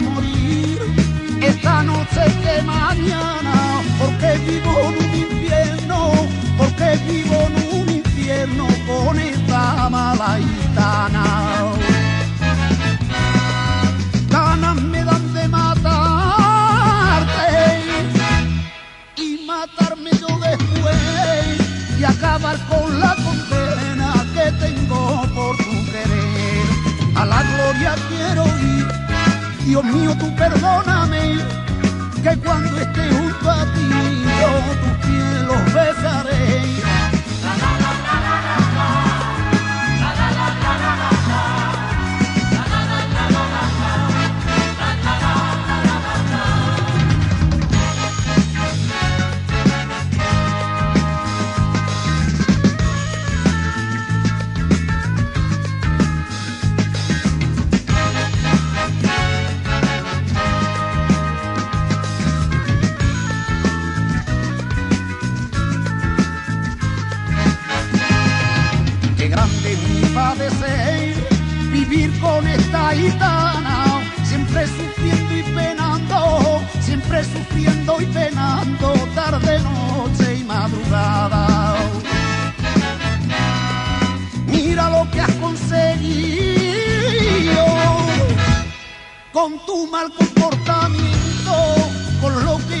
amor Dios mío, tú perdóname, que cuando esté junto a ti yo tus pies los besaré. Vivir con esta gitana, siempre sufriendo y penando, siempre sufriendo y penando, tarde, noche y madrugada. Mira lo que has conseguido con tu mal comportamiento, con lo que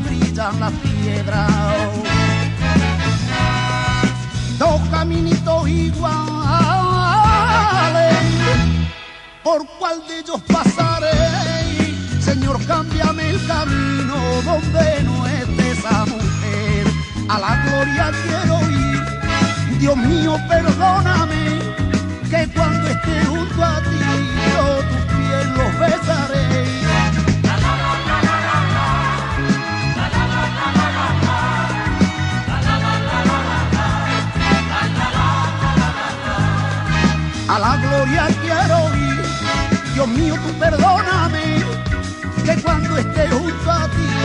brillan las piedras. Dos caminitos iguales, ¿por cuál de ellos pasaré? Señor, cámbiame el camino donde no esté esa mujer. A la gloria quiero ir. Dios mío, perdóname, A la gloria quiero ir. Dios mío, tú perdóname, que cuando esté junto a ti